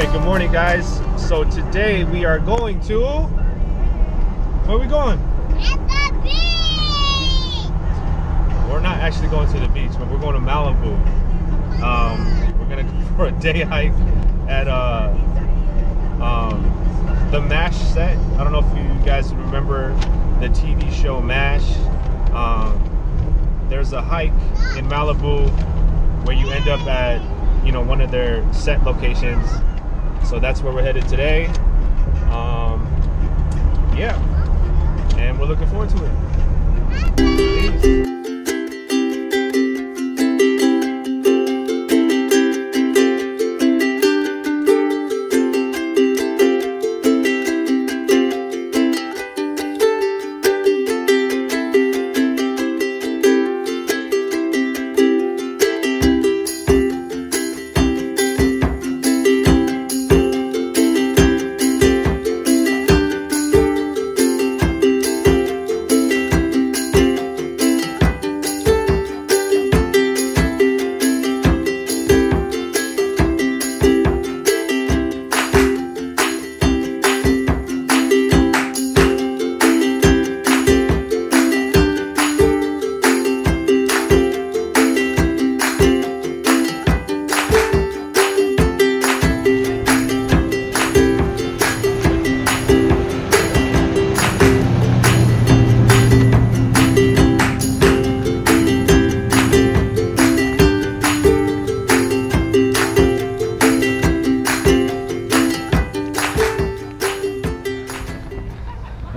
Okay, good morning, guys. So today we are going to. Where are we going? At the beach! We're not actually going to the beach, but we're going to Malibu. Um, we're gonna go for a day hike at uh, um, the MASH set. I don't know if you guys remember the TV show MASH. Um, there's a hike in Malibu where you end up at you know one of their set locations. So that's where we're headed today. Um, yeah, and we're looking forward to it. Peace.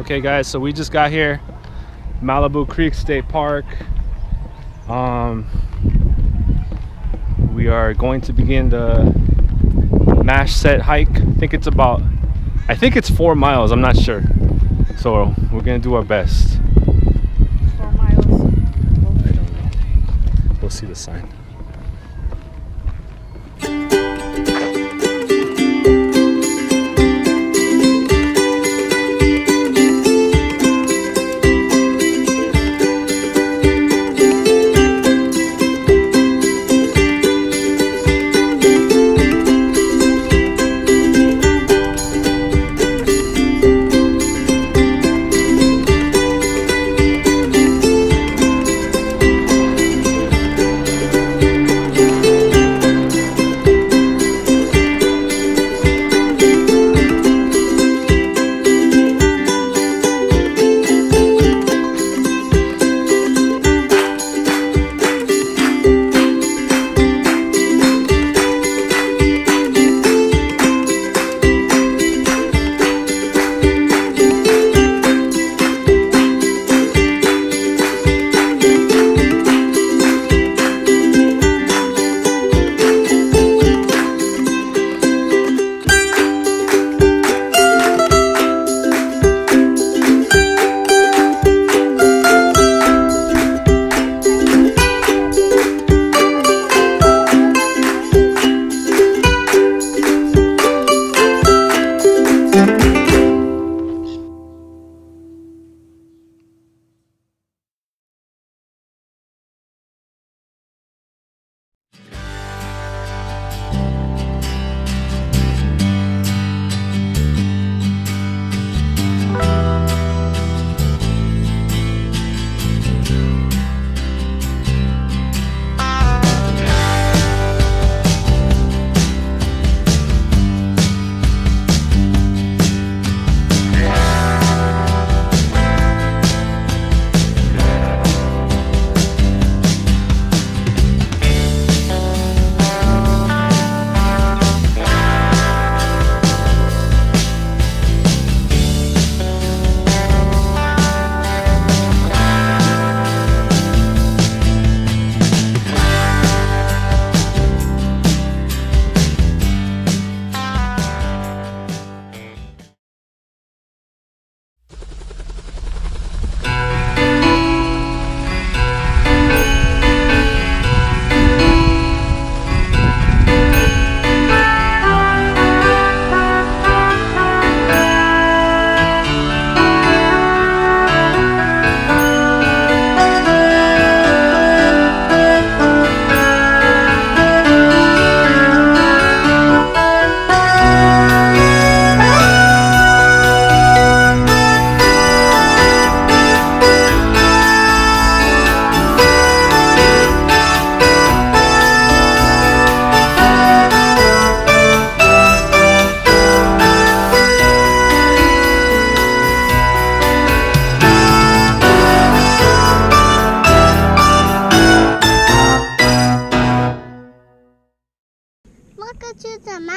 Okay, guys, so we just got here, Malibu Creek State Park. Um, we are going to begin the mash set hike. I think it's about, I think it's four miles. I'm not sure. So we're gonna do our best. Four miles. I don't know. We'll see the sign.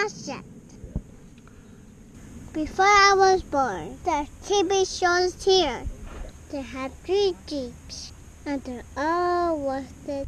concept. Before I was born, the TV shows here. They had three jeeps, and they all was the